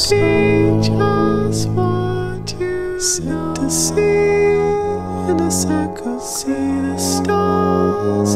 She just want to sit to see in a circle, see the stars